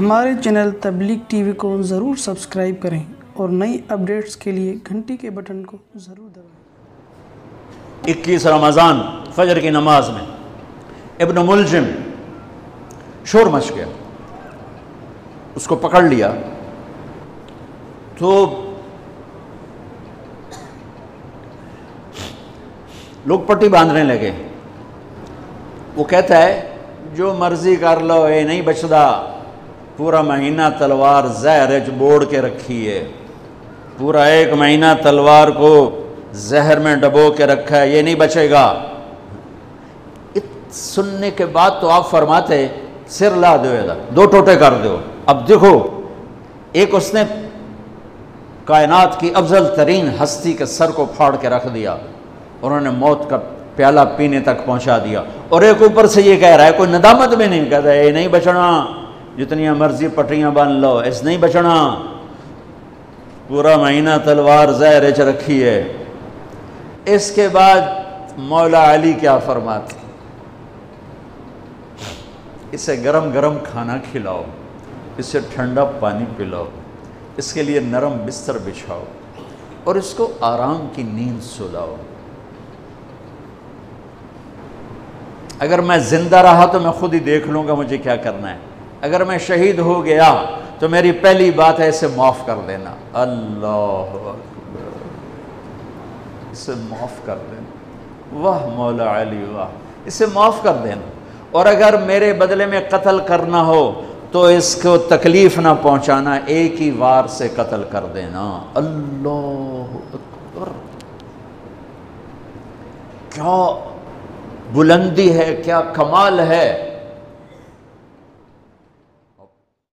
ہمارے چینل تبلیغ T V کو ضرور سبسکرائب کریں اور نئی اپڈیٹس کے لیے گھنٹی کے بٹن کو ضرور دبائیں۔ اکیس رمضان، فجر کی نماز میں۔ ابن ملجم شور مچ گیا۔ اس کو پکڑ لیا۔ تو لوگ پٹی باندھنے لگے۔ وہ کہتا ہے، جو مرضی کر لو اے نہیں بچدا پورا مہینہ تلوار زہر چ بوڑ کے رکھی ہے۔ پورا ایک مہینہ تلوار کو زہر میں ڈبو کے رکھا ہے، یہ نہیں بچے گا۔ سننے کے بعد تو آپ فرماتے سر لا دو ادھر، دو ٹوٹے کر دو۔ اب دیکھو، ایک اس نے کائنات کی افضل ترین ہستی کے سر کو پھاڑ کے رکھ دیا۔ انہوں نے موت کا پیالہ پینے تک پہنچا دیا۔ اور ایک اوپر سے یہ کہہ رہا ہے، کوئی ندامت بھی نہیں کہتا ہے یہ نہیں بچنا۔ جتنی مرضی پٹریاں بن لو، اس نہیں بچنا۔ پورا مہینہ تلوار زہر چ رکھی ہے۔ اس کے بعد مولا علی کیا فرماتے اسے گرم گرم کھانا کھلاؤ، اسے ٹھنڈا پانی پلاؤ، اس کے لیے نرم بستر بچھاؤ اور اس کو آرام کی نیند سلاؤ۔ اگر میں زندہ رہا تو میں خود ہی دیکھ لوں گا مجھے کیا کرنا ہے۔ اگر میں شہید ہو گیا تو میری پہلی بات ہے اسے معاف کر دینا۔ اللہ اسے معاف کر دینا۔ واہ مولا علی، واہ۔ اسے معاف کر دینا۔ اور اگر میرے بدلے میں قتل کرنا ہو تو اس کو تکلیف نہ پہنچانا، ایک ہی وار سے قتل کر دینا۔ اللہ اکبر۔ کیا بلندی ہے، کیا کمال ہے۔